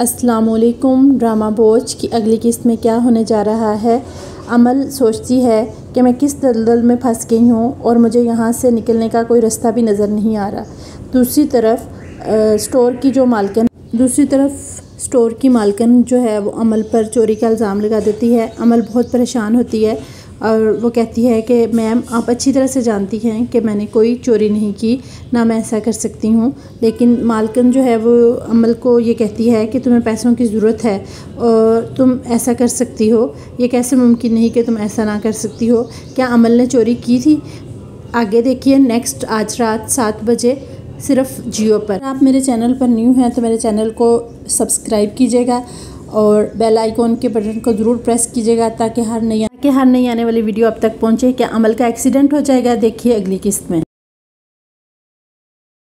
असलकुम ड्रामा बोझ की अगली किस्त में क्या होने जा रहा है? अमल सोचती है कि मैं किस दलदल में फंस गई हूँ और मुझे यहाँ से निकलने का कोई रास्ता भी नज़र नहीं आ रहा। दूसरी तरफ़ आ, स्टोर की जो मालकन दूसरी तरफ़ स्टोर की मालकन जो है वो अमल पर चोरी का इल्ज़ाम लगा देती है। अमल बहुत परेशान होती है। और वो कहती है कि मैम, आप अच्छी तरह से जानती हैं कि मैंने कोई चोरी नहीं की, ना मैं ऐसा कर सकती हूँ। लेकिन मालकन जो है वो अमल को ये कहती है कि तुम्हें पैसों की ज़रूरत है और तुम ऐसा कर सकती हो। ये कैसे मुमकिन नहीं कि तुम ऐसा ना कर सकती हो? क्या अमल ने चोरी की थी? आगे देखिए नेक्स्ट आज रात सात बजे सिर्फ़ जियो पर। आप मेरे चैनल पर न्यू हैं तो मेरे चैनल को सब्सक्राइब कीजिएगा और बेल आइकॉन के बटन को ज़रूर प्रेस कीजिएगा ताकि हर नई हर नई आने वाली वीडियो अब तक पहुँचे क्या अमल का एक्सीडेंट हो जाएगा। देखिए अगली किस्त में।